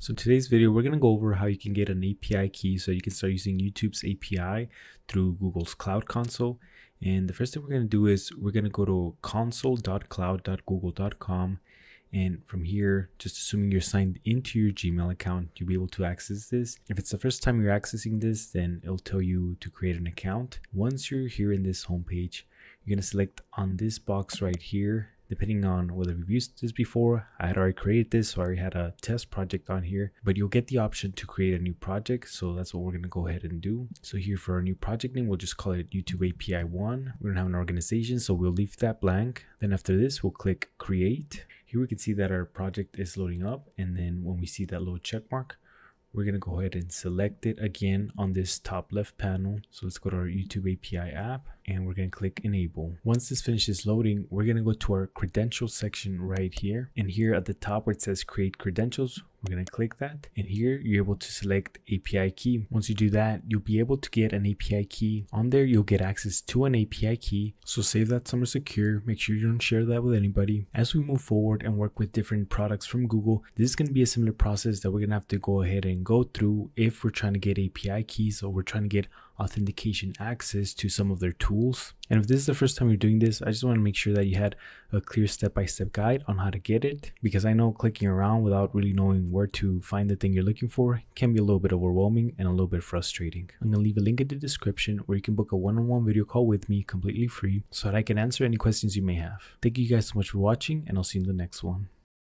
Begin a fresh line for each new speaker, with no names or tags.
So today's video, we're going to go over how you can get an API key so you can start using YouTube's API through Google's Cloud Console. And the first thing we're going to do is we're going to go to console.cloud.google.com. And from here, just assuming you're signed into your Gmail account, you'll be able to access this. If it's the first time you're accessing this, then it'll tell you to create an account. Once you're here in this homepage, you're going to select on this box right here depending on whether you've used this before. I had already created this, so I already had a test project on here, but you'll get the option to create a new project. So that's what we're gonna go ahead and do. So here for our new project name, we'll just call it YouTube API 1. We're gonna have an organization, so we'll leave that blank. Then after this, we'll click create. Here we can see that our project is loading up. And then when we see that little check mark, we're going to go ahead and select it again on this top left panel. So let's go to our YouTube API app and we're going to click enable. Once this finishes loading, we're going to go to our credentials section right here. And here at the top where it says create credentials, we're going to click that. And here you're able to select API key. Once you do that, you'll be able to get an API key. On there, you'll get access to an API key. So save that somewhere secure. Make sure you don't share that with anybody. As we move forward and work with different products from Google, this is going to be a similar process that we're going to have to go ahead and go through if we're trying to get API keys or we're trying to get authentication access to some of their tools. And if this is the first time you're doing this, I just want to make sure that you had a clear step-by-step guide on how to get it because I know clicking around without really knowing where to find the thing you're looking for can be a little bit overwhelming and a little bit frustrating. I'm going to leave a link in the description where you can book a one-on-one -on -one video call with me completely free so that I can answer any questions you may have. Thank you guys so much for watching and I'll see you in the next one.